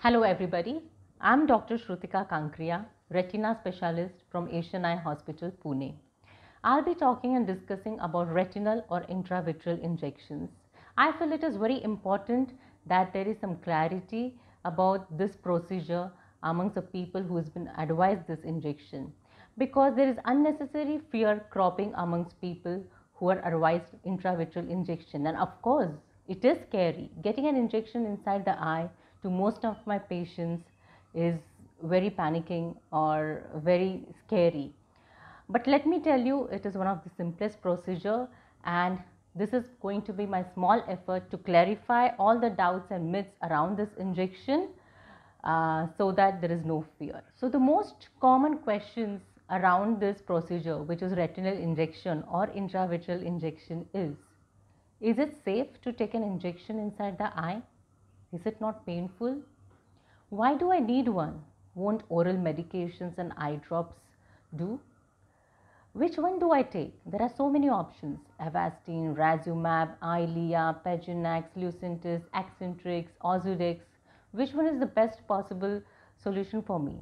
Hello everybody, I'm Dr. Shrutika Kankariya, retina specialist from Asian Eye Hospital, Pune. I'll be talking and discussing about retinal or intravitreal injections. I feel it is very important that there is some clarity about this procedure amongst the people who has been advised this injection because there is unnecessary fear cropping amongst people who are advised intravitreal injection and of course it is scary getting an injection inside the eye to most of my patients is very panicking or very scary but let me tell you it is one of the simplest procedure and this is going to be my small effort to clarify all the doubts and myths around this injection uh, so that there is no fear. So the most common questions around this procedure which is retinal injection or intravitreal injection is is it safe to take an injection inside the eye is it not painful why do i need one won't oral medications and eye drops do which one do I take? There are so many options Avastin, Razumab, Eylea, Pagenax, Lucentis, Accentrix, Ozurdex. Which one is the best possible solution for me?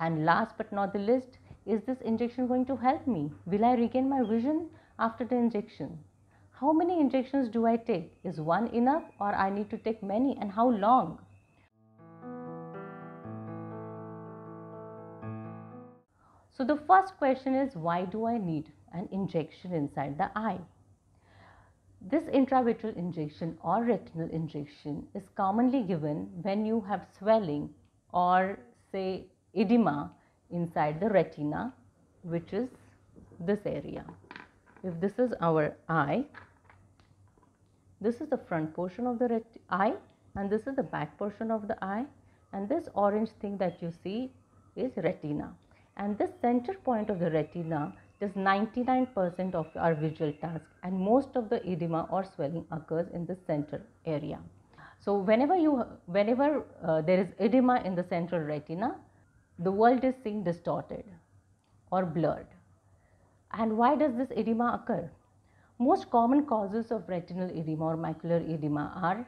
And last but not the least, is this injection going to help me? Will I regain my vision after the injection? How many injections do I take? Is one enough or I need to take many and how long? So the first question is why do I need an injection inside the eye? This intravitreal injection or retinal injection is commonly given when you have swelling or say edema inside the retina which is this area. If this is our eye, this is the front portion of the eye and this is the back portion of the eye and this orange thing that you see is retina and this center point of the retina is 99% of our visual task and most of the edema or swelling occurs in the center area. So whenever you whenever uh, there is edema in the central retina the world is seen distorted or blurred. And why does this edema occur? Most common causes of retinal edema or macular edema are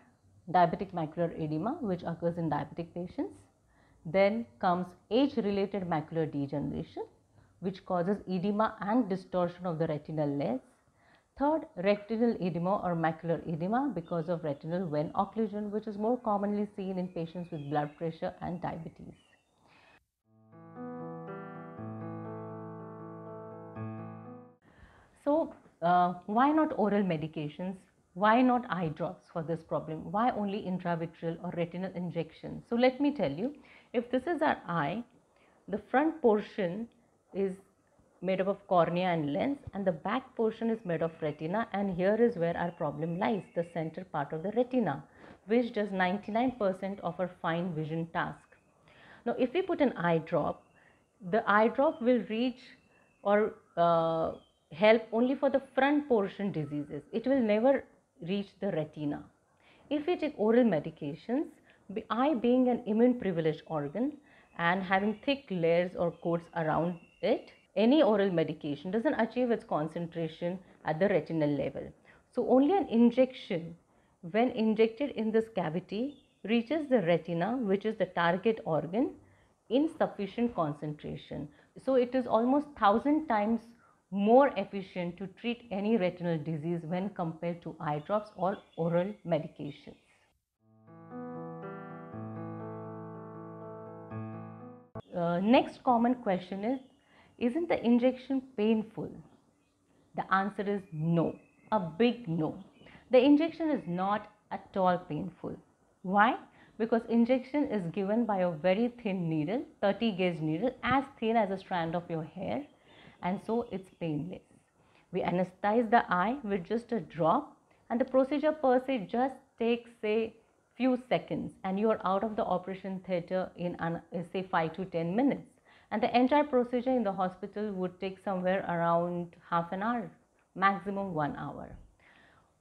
diabetic macular edema which occurs in diabetic patients, then comes age related macular degeneration which causes edema and distortion of the retinal layers. Third, retinal edema or macular edema because of retinal vein occlusion which is more commonly seen in patients with blood pressure and diabetes. So, uh, why not oral medications? Why not eye drops for this problem? Why only intravitreal or retinal injection? So, let me tell you if this is our eye, the front portion is made up of cornea and lens and the back portion is made of retina and here is where our problem lies, the center part of the retina which does 99% of our fine vision task. Now if we put an eye drop, the eye drop will reach or uh, help only for the front portion diseases. It will never reach the retina. If we take oral medications, eye being an immune privileged organ and having thick layers or coats around it, any oral medication doesn't achieve its concentration at the retinal level. So only an injection when injected in this cavity reaches the retina which is the target organ in sufficient concentration. So it is almost 1000 times more efficient to treat any retinal disease when compared to eye drops or oral medications. Uh, next common question is Isn't the injection painful? The answer is no, a big no. The injection is not at all painful. Why? Because injection is given by a very thin needle, 30 gauge needle, as thin as a strand of your hair, and so it's painless. We anesthetize the eye with just a drop, and the procedure per se just takes, say, few seconds and you are out of the operation theatre in uh, say 5 to 10 minutes. And the entire procedure in the hospital would take somewhere around half an hour maximum 1 hour.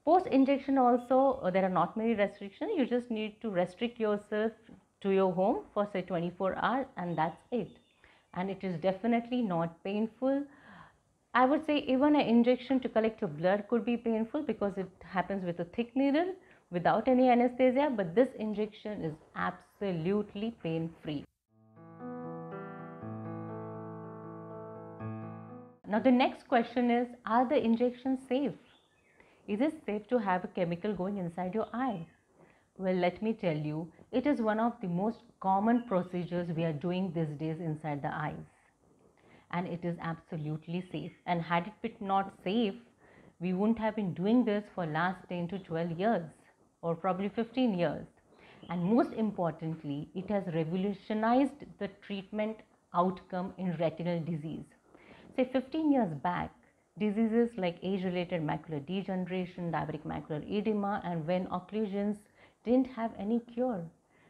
Post injection also uh, there are not many restrictions. You just need to restrict yourself to your home for say 24 hours and that's it and it is definitely not painful I would say even an injection to collect your blood could be painful because it happens with a thick needle without any anesthesia, but this injection is absolutely pain free. Now, the next question is Are the injections safe? Is it safe to have a chemical going inside your eye? Well, let me tell you, it is one of the most common procedures we are doing these days inside the eyes. And it is absolutely safe. And had it been not safe, we wouldn't have been doing this for last 10 to 12 years or probably 15 years. And most importantly, it has revolutionized the treatment outcome in retinal disease. Say 15 years back, diseases like age-related macular degeneration, diabetic macular edema and vein occlusions didn't have any cure.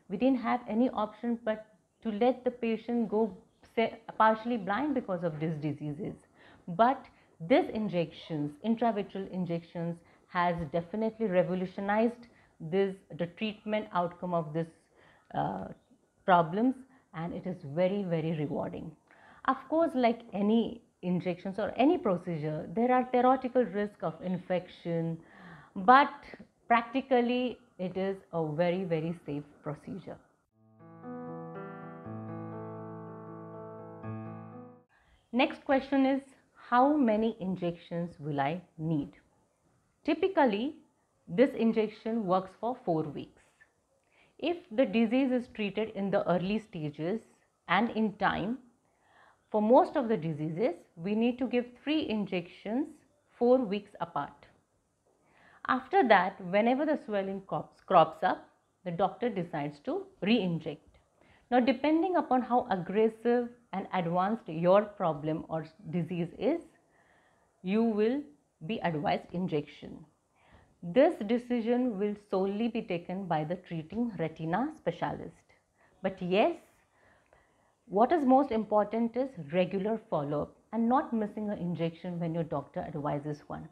We didn't have any option but to let the patient go partially blind because of these diseases. But this injections, intravitreal injections has definitely revolutionized this the treatment outcome of this uh, problems and it is very very rewarding. Of course like any injections or any procedure there are theoretical risk of infection but practically it is a very very safe procedure. Next question is how many injections will I need? Typically this injection works for 4 weeks. If the disease is treated in the early stages and in time, for most of the diseases, we need to give 3 injections 4 weeks apart. After that, whenever the swelling crops, crops up, the doctor decides to re-inject. Now, depending upon how aggressive and advanced your problem or disease is, you will be advised injection. This decision will solely be taken by the treating retina specialist. But yes, what is most important is regular follow-up and not missing an injection when your doctor advises one.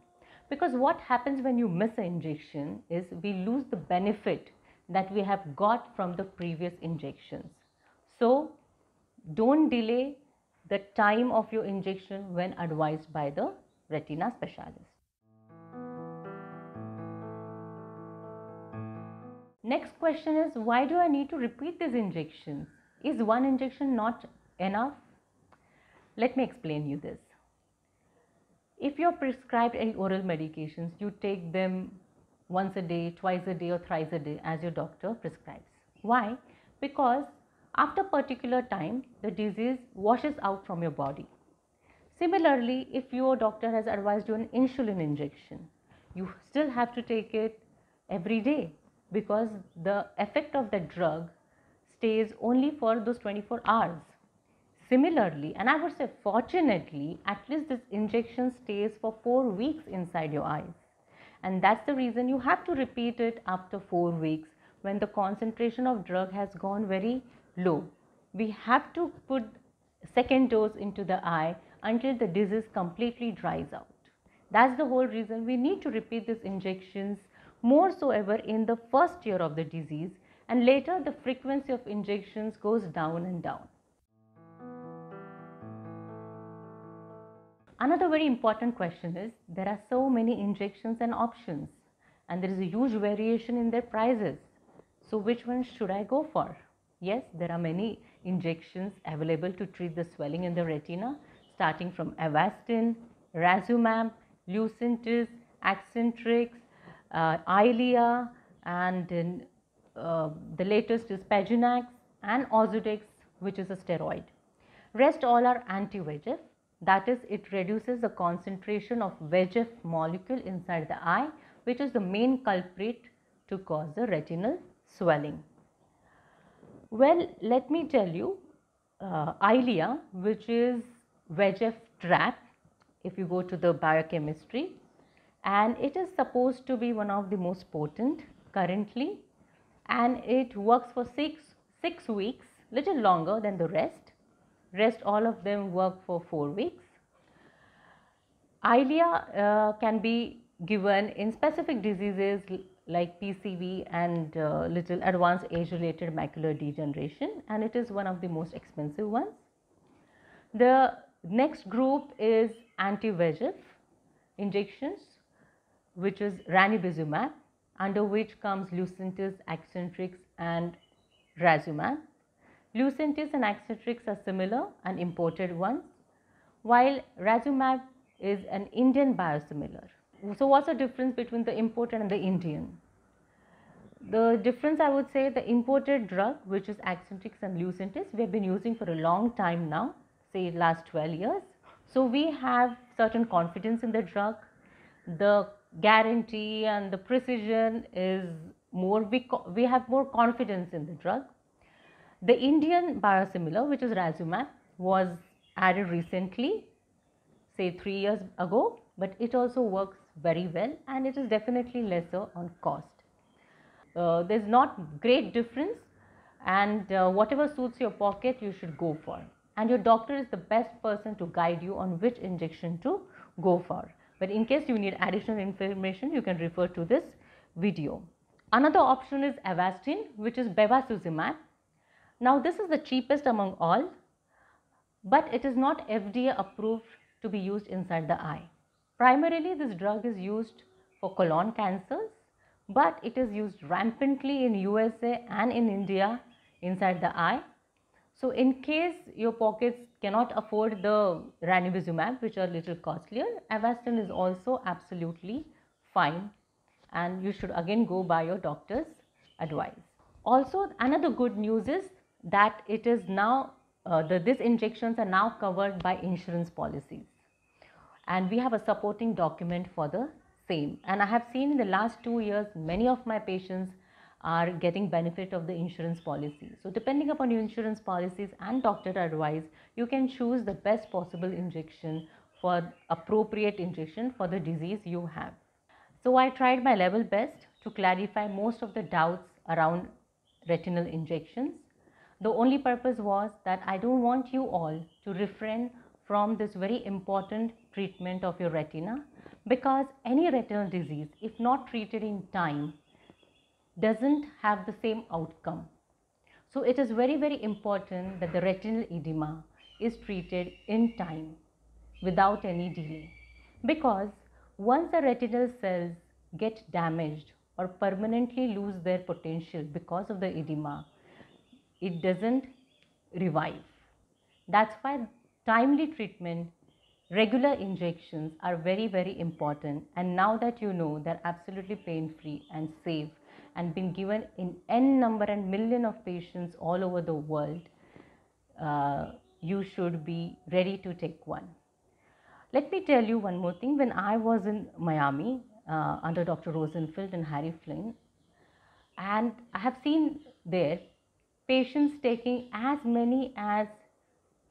Because what happens when you miss an injection is we lose the benefit that we have got from the previous injections. So don't delay the time of your injection when advised by the retina specialist. Next question is why do I need to repeat these injections? Is one injection not enough? Let me explain you this. If you're prescribed any oral medications, you take them once a day, twice a day or thrice a day as your doctor prescribes. Why? Because after particular time, the disease washes out from your body. Similarly, if your doctor has advised you an insulin injection, you still have to take it every day because the effect of the drug stays only for those 24 hours. Similarly, and I would say fortunately, at least this injection stays for 4 weeks inside your eyes. And that's the reason you have to repeat it after 4 weeks when the concentration of drug has gone very low. We have to put second dose into the eye until the disease completely dries out. That's the whole reason we need to repeat these injections more so ever in the first year of the disease and later the frequency of injections goes down and down. Another very important question is there are so many injections and options and there is a huge variation in their prices. So which one should I go for? Yes, there are many injections available to treat the swelling in the retina starting from Avastin, Razumab, Lucentis, Accentrix, uh, Eylea and uh, the latest is Pagenax and Ozurdex which is a steroid. Rest all are anti-VEGF that is it reduces the concentration of VEGF molecule inside the eye which is the main culprit to cause the retinal swelling. Well, let me tell you, uh, Eylea, which is VEGF trap, if you go to the biochemistry, and it is supposed to be one of the most potent currently and it works for 6, 6 weeks little longer than the rest. Rest all of them work for 4 weeks. Eylea uh, can be given in specific diseases like PCV and uh, little advanced age related macular degeneration and it is one of the most expensive ones. The next group is anti-VEGF injections which is ranibizumab under which comes Lucentis, Accentrix and Razumab. Lucentis and Accentrix are similar and imported ones, while Razumab is an Indian biosimilar. So what's the difference between the imported and the Indian? The difference I would say the imported drug which is Accentrix and Lucentis we have been using for a long time now say last 12 years. So we have certain confidence in the drug. The guarantee and the precision is more we, we have more confidence in the drug. The Indian biosimilar which is Razumab was added recently say 3 years ago but it also works very well and it is definitely lesser on cost. Uh, there's not great difference and uh, whatever suits your pocket you should go for. And your doctor is the best person to guide you on which injection to go for. But in case you need additional information you can refer to this video. Another option is avastin which is bevacizumab now this is the cheapest among all but it is not fda approved to be used inside the eye primarily this drug is used for colon cancers but it is used rampantly in USA and in India inside the eye. So in case your pockets cannot afford the ranibizumab which are little costlier, Avastin is also absolutely fine and you should again go by your doctor's advice. Also another good news is that it is now uh, the, these injections are now covered by insurance policies and we have a supporting document for the same. And I have seen in the last two years, many of my patients are getting benefit of the insurance policy. So depending upon your insurance policies and doctor advice, you can choose the best possible injection for appropriate injection for the disease you have. So I tried my level best to clarify most of the doubts around retinal injections. The only purpose was that I don't want you all to refrain from this very important treatment of your retina because any retinal disease if not treated in time doesn't have the same outcome. So it is very very important that the retinal edema is treated in time without any delay because once the retinal cells get damaged or permanently lose their potential because of the edema, it doesn't revive. That's why timely treatment regular injections are very very important. And now that you know they're absolutely pain free and safe and been given in n number and million of patients all over the world uh, you should be ready to take one. Let me tell you one more thing. When i was in miami uh, under dr rosenfeld and harry flynn and i have seen there patients taking as many as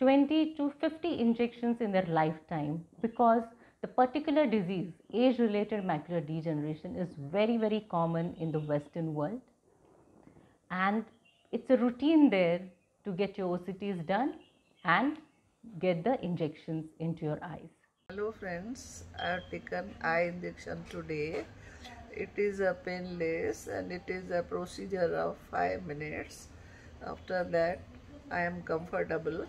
20 to 50 injections in their lifetime because the particular disease, age related macular degeneration, is very, very common in the Western world. And it's a routine there to get your OCTs done and get the injections into your eyes. Hello friends, I have taken eye injection today. It is a painless and it is a procedure of 5 minutes. After that I am comfortable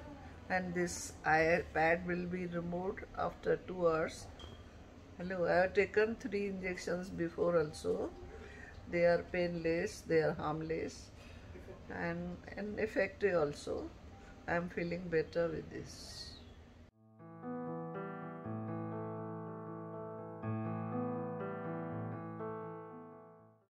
and this iPad will be removed after 2 hours. Hello, I have taken 3 injections before also. They are painless, they are harmless and, and effective also. I am feeling better with this.